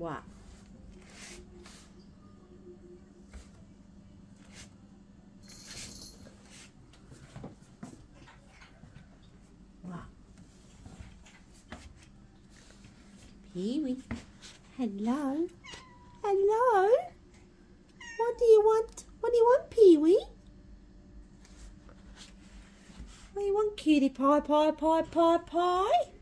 What? What? Pee-wee. Hello? Hello? What do you want? What do you want, Pee-wee? What do you want, cutie pie, pie, pie, pie, pie?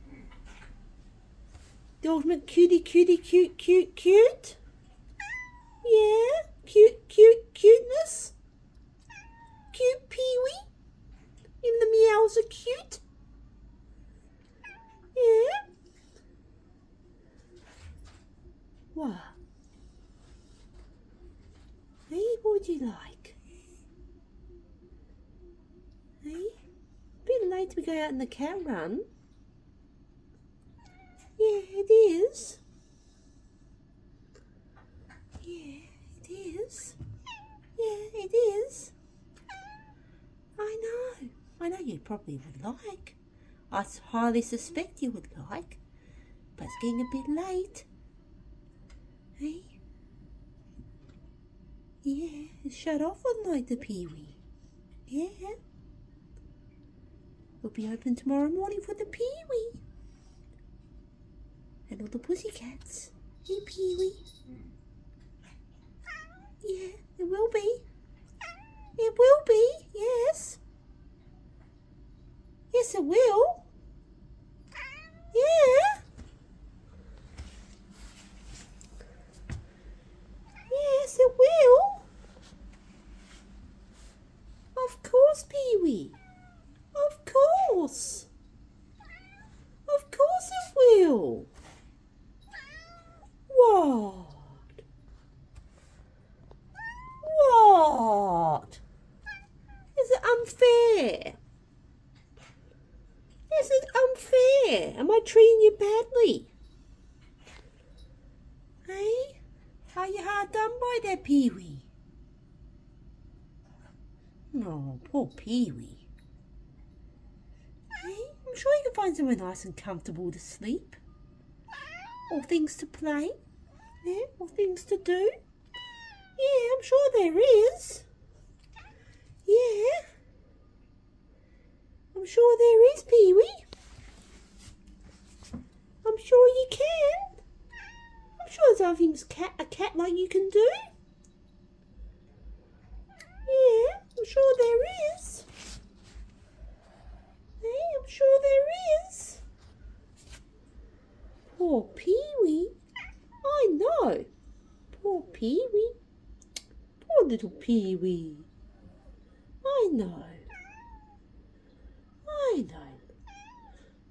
The ultimate cutie, cutie, cute, cute, cute? Yeah? Cute, cute, cuteness? Cute Pee-wee? Even the meows are cute? Yeah? What? Hey, would you like? Hey? Bit late to go out in the cat run. Yeah, it is. Yeah, it is. Yeah, it is. I know. I know you probably would like. I highly suspect you would like. But it's getting a bit late. Hey? Yeah, shut off on night the peewee. Yeah. We'll be open tomorrow morning for the peewee. All the pussycats. Hey, Pee-wee. Yeah, it will be. It will be, yes. Yes, it will. Yeah. Yes, it will. Of course, Pee-wee. Of course. Of course it will. What? What? Is it unfair? Is it unfair? Am I treating you badly? Hey? How you hard done by there, Pee-wee? Oh, poor Pee-wee. Hey, I'm sure you can find somewhere nice and comfortable to sleep. Or things to play. Yeah, or things to do. Yeah, I'm sure there is. Yeah. I'm sure there is, Pee-wee. I'm sure you can. I'm sure there's other things cat, a cat like you can do. Yeah, I'm sure there is. Hey, I'm sure there is. Poor Pee-wee. I know. Poor Pee-wee. Poor little Pee-wee. I know. I know.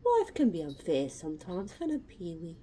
Life can be unfair sometimes, can it, Pee-wee?